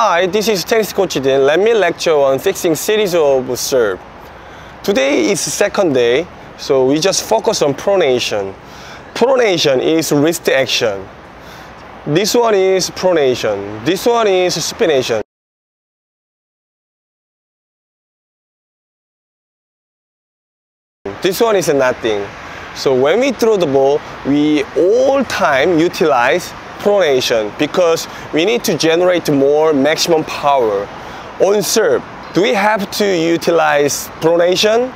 Hi, this is tennis coach Dean. Let me lecture on fixing series of serve. Today is second day, so we just focus on pronation. Pronation is wrist action. This one is pronation. This one is supination. This one is nothing. So when we throw the ball, we all time utilize pronation because we need to generate more maximum power. On serve, do we have to utilize pronation?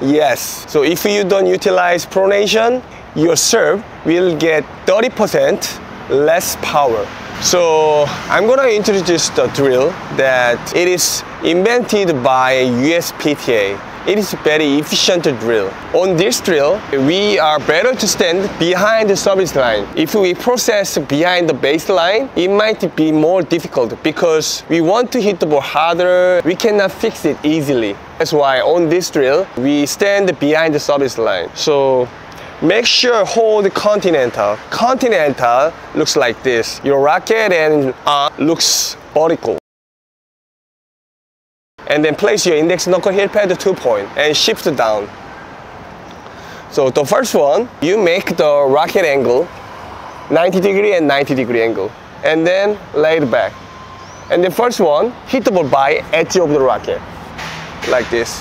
Yes. So if you don't utilize pronation, your serve will get 30% less power. So I'm gonna introduce the drill that it is invented by USPTA. It is very efficient to drill. On this drill, we are better to stand behind the service line. If we process behind the baseline, it might be more difficult because we want to hit the ball harder. We cannot fix it easily. That's why on this drill, we stand behind the service line. So Make sure hold continental. Continental looks like this. Your racket and arm looks vertical. And then place your index knuckle heel pad to two point and shift down. So the first one, you make the racket angle 90 degree and 90 degree angle. And then lay it back. And the first one, hit the ball by edge of the racket. Like this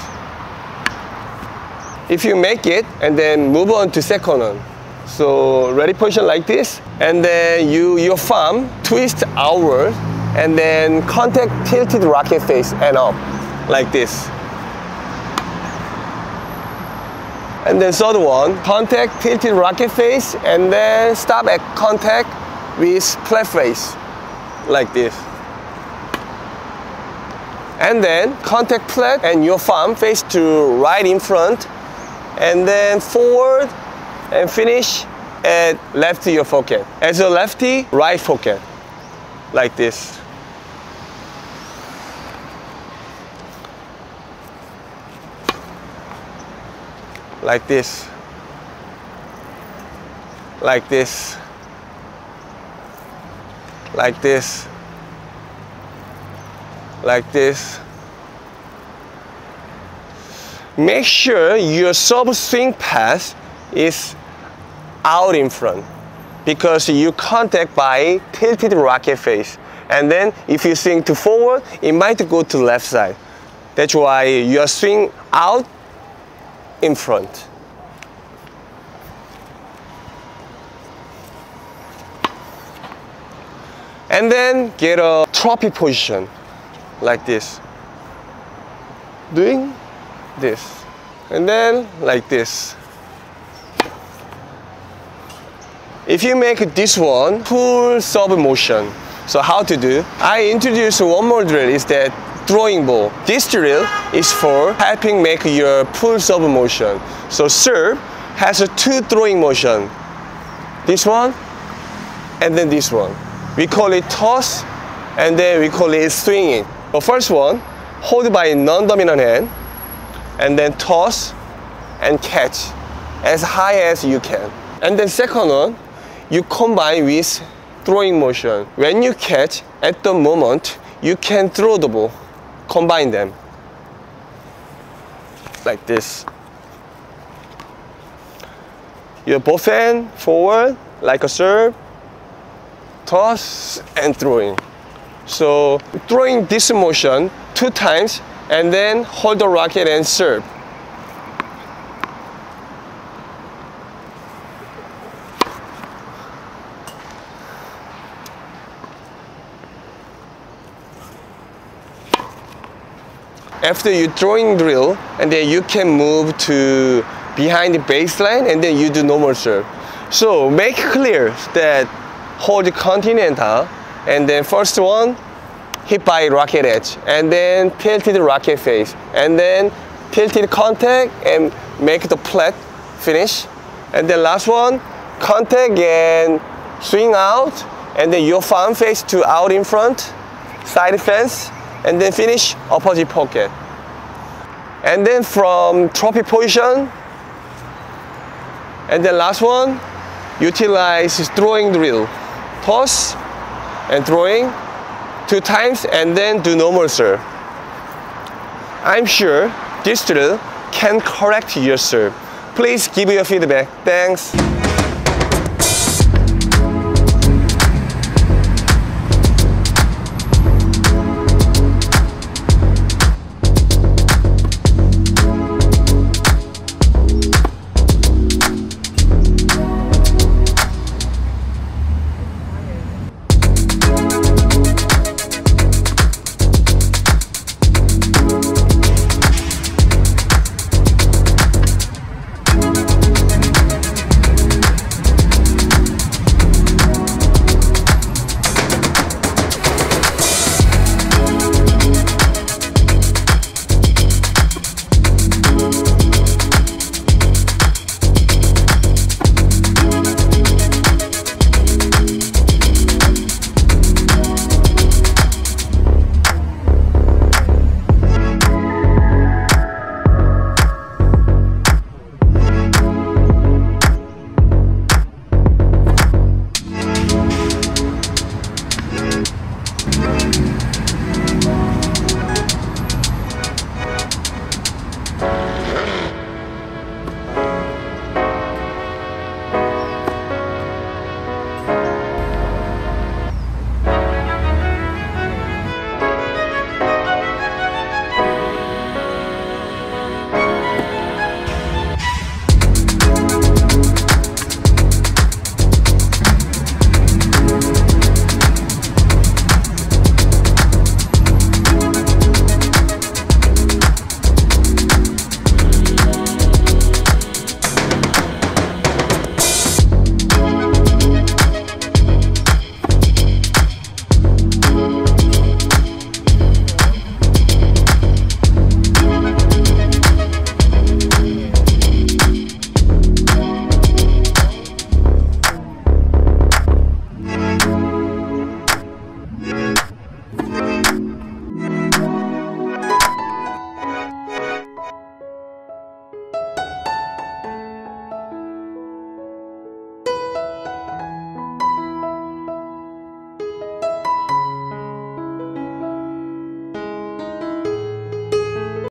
if you make it and then move on to second one. So ready position like this and then you your thumb twist outward and then contact tilted racket face and up like this. And then third one, contact tilted racket face and then stop at contact with flat face like this. And then contact flat and your thumb face to right in front and then forward and finish at left your pocket. As a lefty, right pocket, like this. Like this. Like this. Like this. Like this make sure your sub swing path is out in front because you contact by tilted racket face. And then if you swing to forward, it might go to left side. That's why your swing out in front. And then get a trophy position like this. Doing this. And then like this. If you make this one full sub motion. So how to do? I introduce one more drill. Is that throwing ball this drill is for helping make your sub motion so serve has a two throwing motion this one and then this one we call it toss and then we call it swinging the first one hold by non-dominant hand and then toss and catch as high as you can. And then second one, you combine with throwing motion. When you catch, at the moment, you can throw the ball. Combine them. Like this. Your both hand forward, like a serve, toss, and throwing. So throwing this motion two times and then hold the racket and serve. After you throwing drill, and then you can move to behind the baseline, and then you do normal serve. So make clear that hold continental, and then first one hit by rocket edge, and then tilted rocket face, and then tilted contact and make the flat finish. And then last one, contact and swing out, and then your farm face to out in front, side fence, and then finish opposite pocket. And then from trophy position, and then last one, utilize throwing drill. Toss and throwing two times and then do normal serve. I'm sure this drill can correct your serve. Please give your feedback. Thanks.